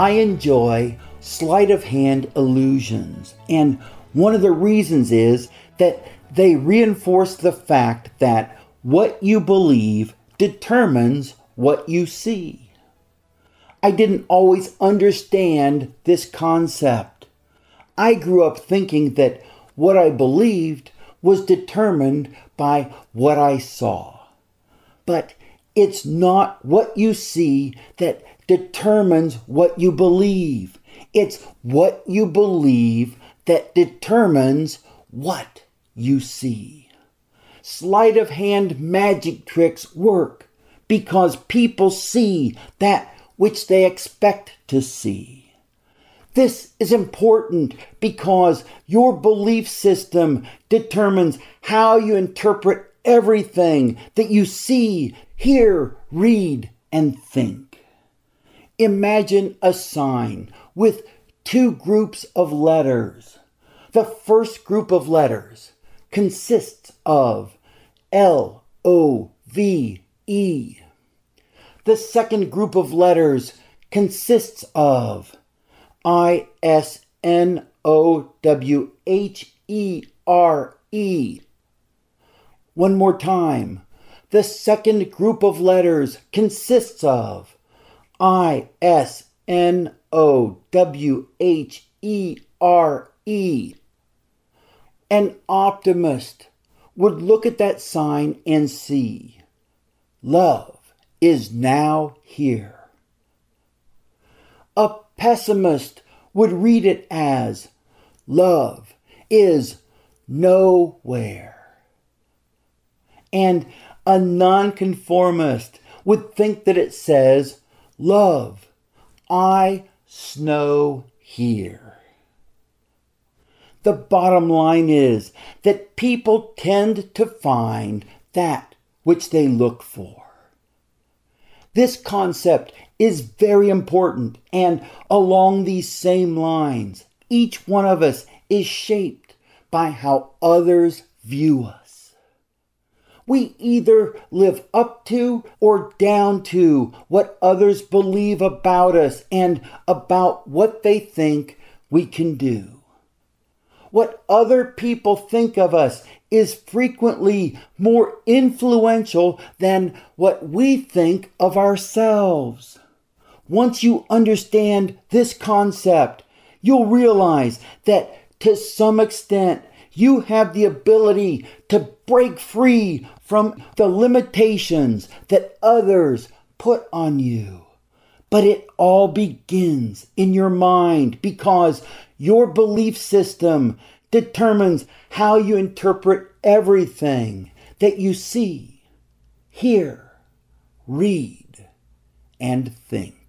I enjoy sleight of hand illusions, and one of the reasons is that they reinforce the fact that what you believe determines what you see. I didn't always understand this concept. I grew up thinking that what I believed was determined by what I saw. But it's not what you see that determines what you believe. It's what you believe that determines what you see. Sleight of hand magic tricks work because people see that which they expect to see. This is important because your belief system determines how you interpret everything that you see, hear, read, and think. Imagine a sign with two groups of letters. The first group of letters consists of L O V E. The second group of letters consists of I S N O W H E R E. One more time. The second group of letters consists of I S N O W H E R E. An optimist would look at that sign and see love is now here. A pessimist would read it as love is nowhere. And a nonconformist would think that it says love, I snow here. The bottom line is that people tend to find that which they look for. This concept is very important, and along these same lines, each one of us is shaped by how others view us. We either live up to or down to what others believe about us and about what they think we can do. What other people think of us is frequently more influential than what we think of ourselves. Once you understand this concept, you'll realize that to some extent you have the ability to break free from the limitations that others put on you. But it all begins in your mind because your belief system determines how you interpret everything that you see, hear, read, and think.